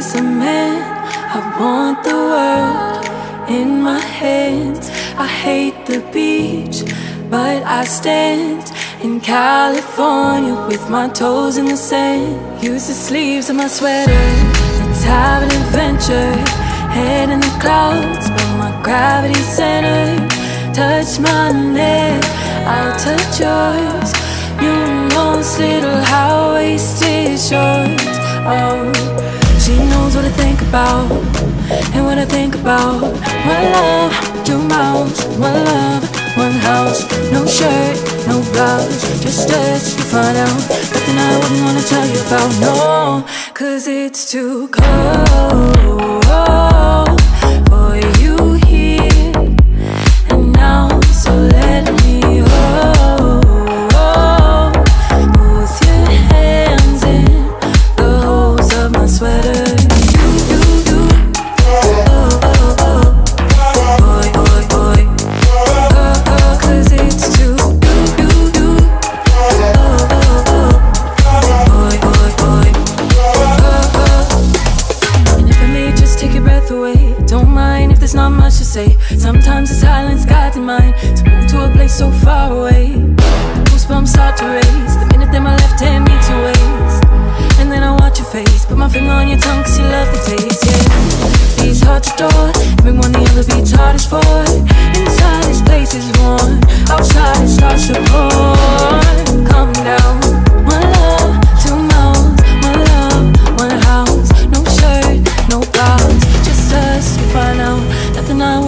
is a man. I want the world in my hands. I hate the beach, but I stand in California with my toes in the sand. Use the sleeves of my sweater. Let's have an adventure. Head in the clouds, but my gravity center. Touch my neck, I'll touch yours. You know little high waisted she knows what I think about and what I think about. One love, two mouths, one love, one house. No shirt, no blouse, just us to find out. Nothing I wouldn't wanna tell you about, no, cause it's too cold there's not much to say. Sometimes the silence guides the mind to move to a place so far away. The goosebumps start to raise the minute that my left hand meets your waist. And then I watch your face, put my finger on your tongue cause you love the taste, yeah. These hearts adore, everyone the other beats hardest for.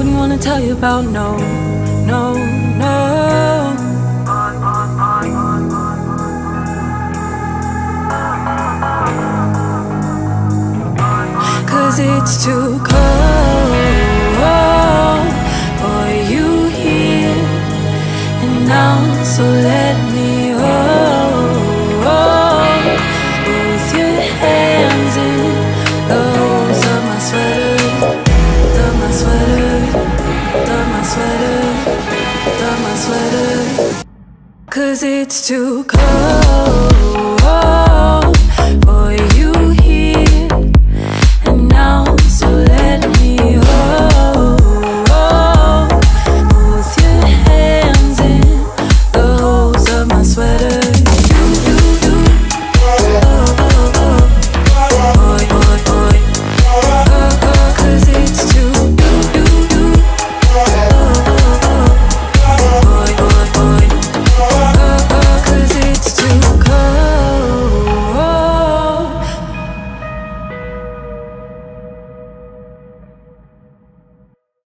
Wouldn't wanna tell you about, no, no, no. Cause it's too cold for you here and now. So let me sweater. Cause it's too cold